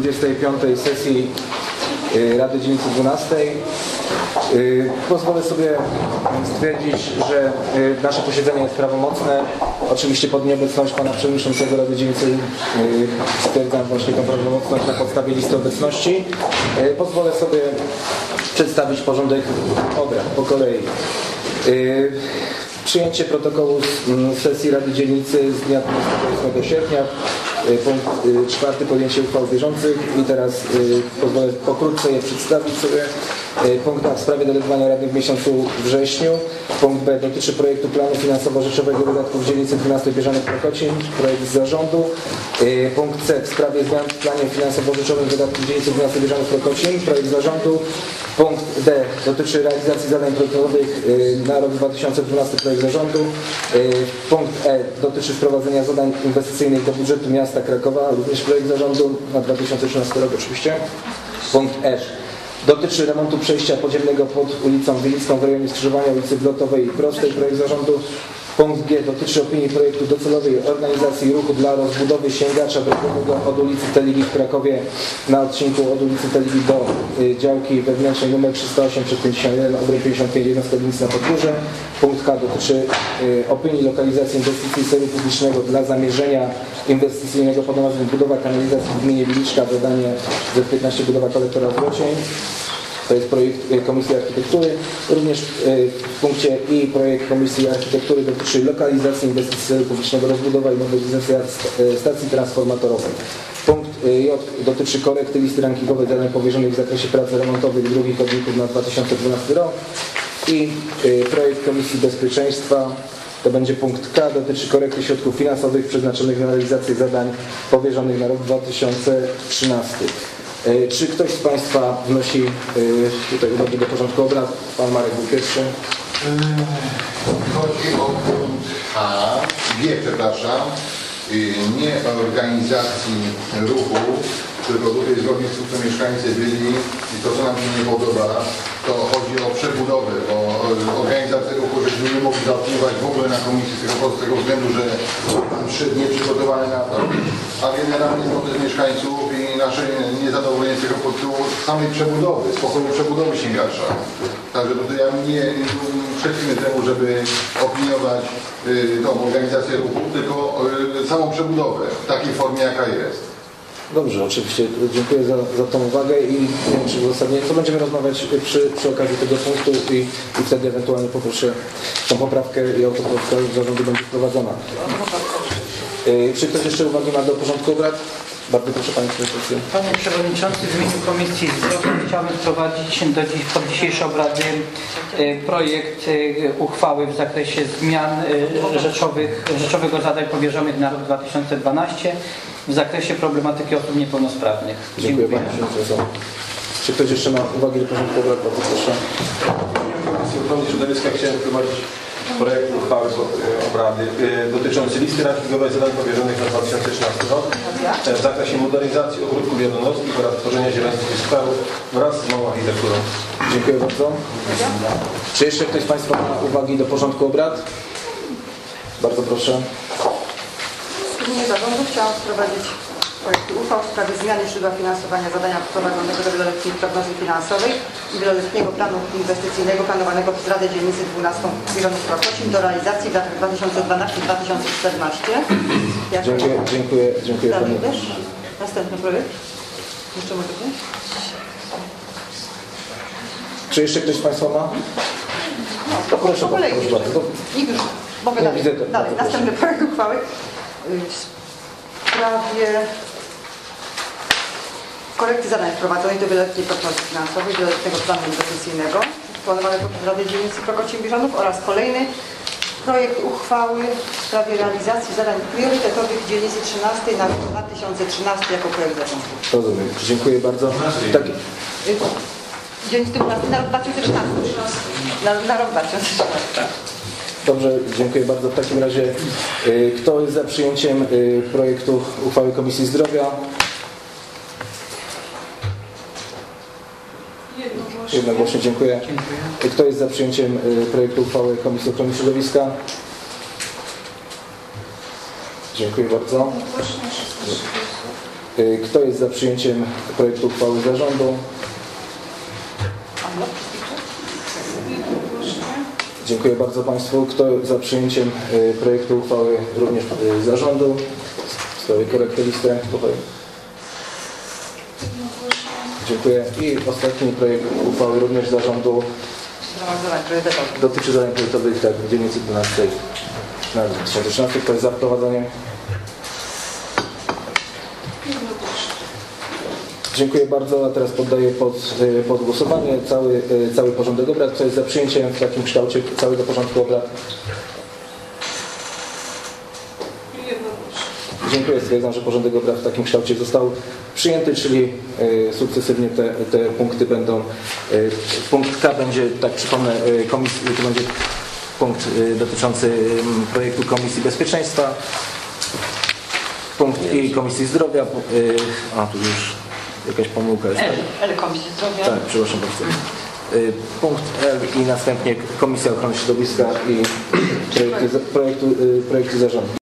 25 sesji y, Rady Dzielnicy 12. Y, Pozwolę sobie stwierdzić, że y, nasze posiedzenie jest prawomocne. Oczywiście pod nieobecność Pana Przewodniczącego Rady Dzielnicy stwierdzam właśnie tą prawomocność na podstawie listy obecności. Pozwolę sobie przedstawić porządek obrad po kolei. Przyjęcie protokołu z mm, sesji Rady Dzielnicy z dnia 28 sierpnia. Y, Punkt y, czwarty podjęcie uchwał bieżących i teraz y, pozwolę pokrótce je przedstawić sobie. Y, Punkt A w sprawie delegowania Rady w miesiącu wrześniu. Punkt B dotyczy projektu planu finansowo-rzeczowego wydatków dzielnicy 12 Bieżanych Prokocin, projekt zarządu. Y, Punkt C w sprawie zmian w planie finansowo-rzeczowym wydatków dzielnicy 12 Bieżanych Prokocin, projekt zarządu. Punkt D dotyczy realizacji zadań projektowych y, na rok 2012 projekt zarządu. Punkt E dotyczy wprowadzenia zadań inwestycyjnych do budżetu miasta Krakowa, również projekt zarządu na 2013 rok oczywiście. Punkt F dotyczy remontu przejścia podziemnego pod ulicą Wielicką w rejonie skrzyżowania ulicy Blotowej i Prostej, projekt zarządu. Punkt G dotyczy opinii projektu docelowej organizacji ruchu dla rozbudowy sięgacza drogowego od ulicy Teligi w Krakowie na odcinku od ulicy Teligi do y, działki wewnętrznej nr 308 przez 51 odry 55 jednostka na Podgórze. Punkt H dotyczy y, opinii lokalizacji inwestycji celu publicznego dla zamierzenia inwestycyjnego pod nazwą budowa kanalizacji w gminie Wiliczka, wydanie Z15 budowa kolektora Wrocień. To jest projekt y, Komisji Architektury. Również y, w punkcie I projekt Komisji Architektury dotyczy lokalizacji inwestycji celu publicznego, rozbudowa i modernizacja y, stacji transformatorowej. Punkt J dotyczy korekty listy rankingowej zadań powierzonych w zakresie prac remontowych drugich odcinków na 2012 rok. I projekt Komisji Bezpieczeństwa to będzie punkt K, dotyczy korekty środków finansowych przeznaczonych na realizację zadań powierzonych na rok 2013. E, Czy ktoś z Państwa wnosi e, tutaj uwagi do porządku obrad? Pan Marek był pierwszy. Chodzi o punkt A, G, przepraszam, nie organizacji ruchu, tylko tutaj zgodnie z tym, co mieszkańcy byli i to, co nam się nie podoba, to chodzi o przebudowę, y, ruchu żeśmy nie mogli zaopiniować w ogóle na komisji z tego, z względu, że pan przyszedł nieprzygotowany na to, a generalnie protest mieszkańców i nasze niezadowolenie z tego powodu samej przebudowy, sposobu przebudowy sięgacza. Także tutaj ja nie przeciwny temu, żeby opiniować y, tą organizację ruchu, tylko y, samą przebudowę w takiej formie, jaka jest. Dobrze, oczywiście dziękuję za, za tą uwagę i czy uzasadnienie, to będziemy rozmawiać przy, przy okazji tego punktu i, i wtedy ewentualnie poproszę tą poprawkę i autopoprawka zarządu będzie wprowadzona. E, Czy ktoś jeszcze uwagi ma do porządku obrad? Bardzo proszę Panie Przewodniczący. Panie Przewodniczący, w imieniu Komisji Zdrowia chciałbym wprowadzić do dziś, pod dzisiejsze obrady e, projekt e, uchwały w zakresie zmian e, rzeczowych, rzeczowego zadań powierzonych na rok 2012 w zakresie problematyki osób niepełnosprawnych. Dziękuję Panie Przewodniczący. Czy ktoś jeszcze ma uwagi do porządku obrad? Bardzo proszę. Komisji Ochrony Środowiska chciałem wprowadzić projekt uchwały e, obrady e, dotyczący listy rankingowej zadań powierzonych na 2013 rok e, w zakresie modernizacji ogródków jednorocznych oraz tworzenia zielonych skwerów wraz z nową architekturą. Dziękuję bardzo. Czy jeszcze ktoś z Państwa ma uwagi do porządku obrad? Bardzo proszę. Imieniu zarządu chciałam wprowadzić projekt uchwał w sprawie zmiany źródła finansowania zadania prowadzonego do wieloletniej prognozy finansowej i wieloletniego planu inwestycyjnego planowanego przez Radę Dzielnicy 12 Bieżących Prokocin do realizacji w latach 2012-2014. Jak Dziękuję, dziękuję, dziękuję Dalej też? Następny projekt. Jeszcze może być? Czy jeszcze ktoś z Państwa ma? To proszę, Po kolei. proszę bardzo. Nikt już. Mogę dalej. widzę to. dalej. Następny projekt uchwały y, w sprawie korekty zadań wprowadzonej do wieloletniej prognozy finansowej, wieloletniego planu inwestycyjnego planowanego przez Radę Dzielnicy Prokocin Bieżanów oraz kolejny projekt uchwały w sprawie realizacji zadań priorytetowych dzielnicy 13 na rok 2013 jako projekt zarządu. Rozumiem. Dziękuję bardzo. Tak, Dzielnicy 12 na rok 2013. Na, na rok 2013. dobrze, dziękuję bardzo. W takim razie y, kto jest za przyjęciem y, projektu uchwały Komisji Zdrowia? Jednogłośnie dziękuję. Dziękuję. Kto jest za przyjęciem y, projektu uchwały Komisji Ochrony Środowiska? Dziękuję bardzo. Y, Kto jest za przyjęciem projektu uchwały zarządu? Dziękuję bardzo Państwu. Kto za przyjęciem y, projektu uchwały również zarządu? W sprawie korekty listy. Tutaj. Dziękuję. I ostatni projekt uchwały również zarządu dotyczy zadań projektowych tak, w dzielnicy 12 na 2013. Kto jest za wprowadzeniem? Dziękuję bardzo. A teraz poddaję pod, y, pod głosowanie cały, y, cały porządek obrad. Kto jest za przyjęciem w takim kształcie całego porządku obrad? Dziękuję. Stwierdzam, że porządek obrad w takim kształcie został przyjęty, czyli y, sukcesywnie te, te punkty będą. y, Punkt K będzie, tak przypomnę, y, komisji, to będzie punkt dotyczący ym, projektu Komisji Bezpieczeństwa. Punkt I Komisji Zdrowia. A, tu już jakaś pomyłka jest. L, L Komisji Zdrowia. Tak, przepraszam bardzo. Punkt L i następnie Komisja Ochrony Środowiska i projekty, projektu, projekty zarządu.